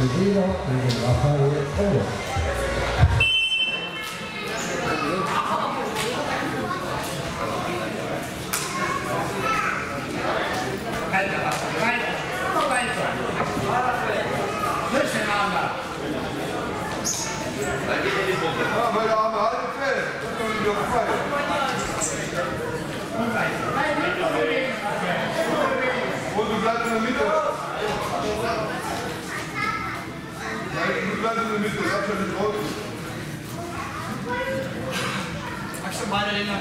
Argentino y Rafael Oro. Ja, meine Arme halten fest. Das ist doch nicht auf frei. mycket så på den måde. Ikke så meget længere.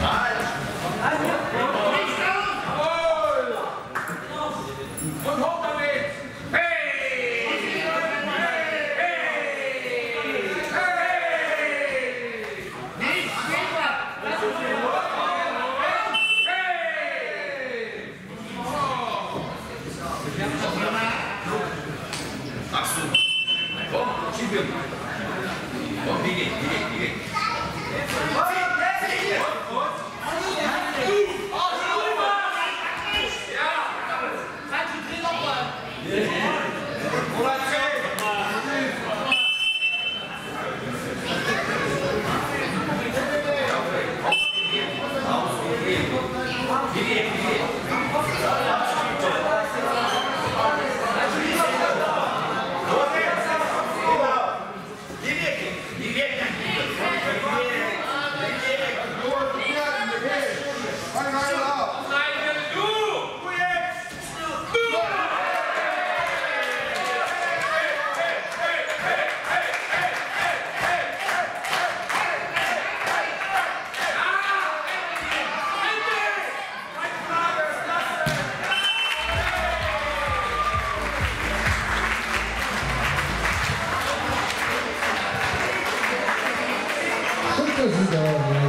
Nej. Nej, Komm, schieb Praise the Lord.